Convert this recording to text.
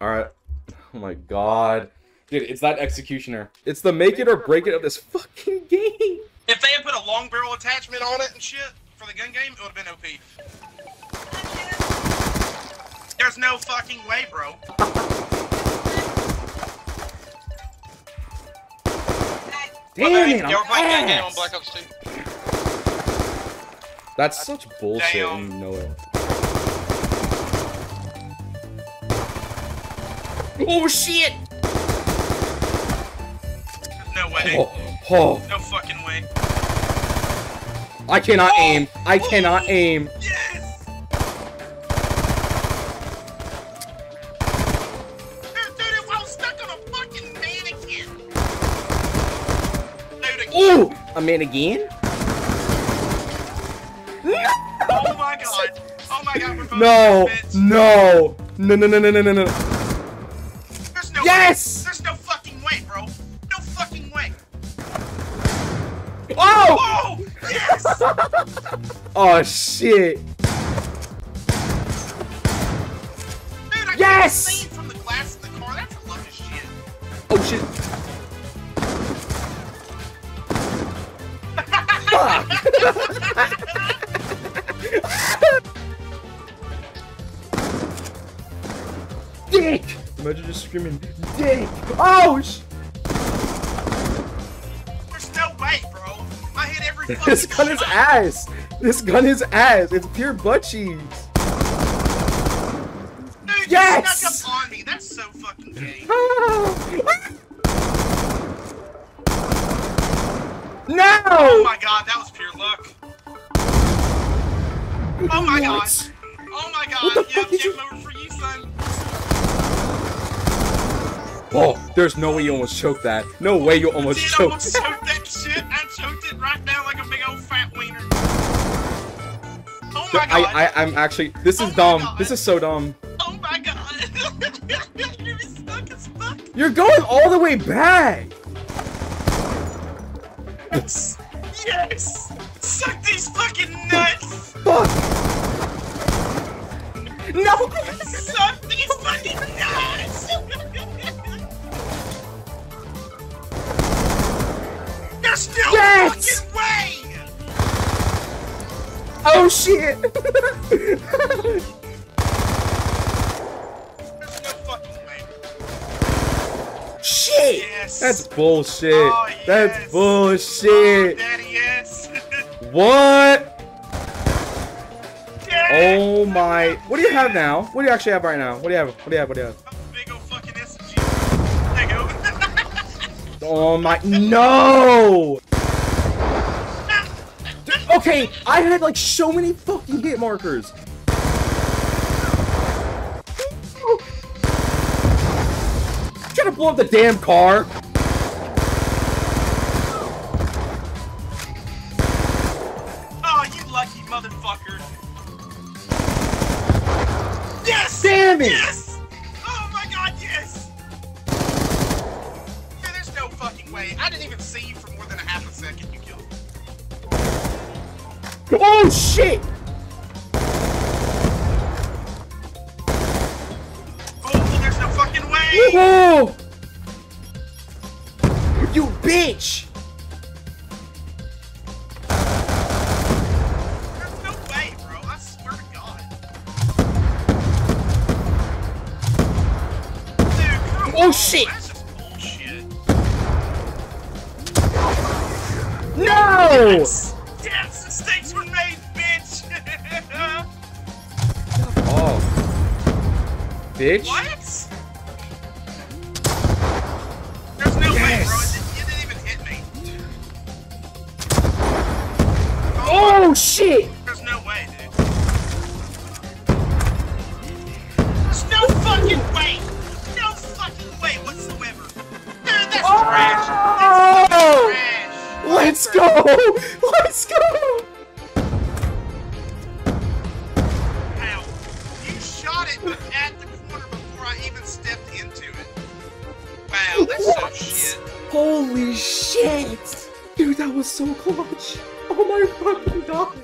Alright. Oh my god. Dude, it's that executioner. It's the make it or break it of this fucking game. If they had put a long barrel attachment on it and shit for the gun game, it would have been OP. There's no fucking way, bro. Damn Well, they- it, they were playing gun game on. Black Ops 2. That's such bullshit Damn. and you know it. Oh shit! No way. Oh, oh, No fucking way. I cannot Oh! aim. I oh. cannot aim. Yes! Dude, dude, it was stuck on a fucking mannequin. Dude, again. Ooh! A man again? Oh my god. Oh my god, we're both No! No! No, no, no, no, no, no, no. There's no Yes! There's no fucking way, bro. No fucking way. Oh! Oh! Yes! Oh shit! Dude, I Yes! from the glass in the car. That's a load of shit. Oh shit! Fuck! Dick! Imagine just screaming, Dick! Oh sh! There's no way, bro. I hit every fucking This gun is ass! This gun is ass! It's pure butt cheese! Dude, you Yes! snuck up on me. That's so fucking gay. no! Oh my god, that was pure luck. Oh my god. Oh my god. What the Yep, fuck did Oh, there's no way you almost choked that. No way you almost Did choked almost choked that shit. I choked it right down like a big old fat wiener. Oh my god. I, I, I'm actually. This Oh is my dumb. God. This is so dumb. Oh my god. You're stuck as fuck. You're going all the way back. Yes. Yes. Suck these fucking nuts. Fuck. No. Suck these fucking nuts. There's no Yes! fucking way. Oh shit. No shit. Yes. That's bullshit. Oh, That's bullshit. Oh, daddy, yes. What? Yes. Oh my. What do you have now? What do you actually have right now? What do you have? What do you have? What do you have? Oh my. No. Okay, I had like so many fucking hit markers. Trying to blow up the damn car. oh, you lucky motherfucker. Yes! Damn it! Yes! Way. I didn't even see you for more than a half a second. You killed me. Oh shit! Oh, there's no fucking way! Oh! You bitch! There's no Yes, mistakes were made, bitch! Oh. Bitch? what? There's no way, bro. Yes. Didn't, even hit me. Oh shit! Let's go! Let's go! Ow. You shot it at the corner before I even stepped into it. Wow, that's What? so shit. Holy shit! Dude, that was so clutch! Oh my fucking god!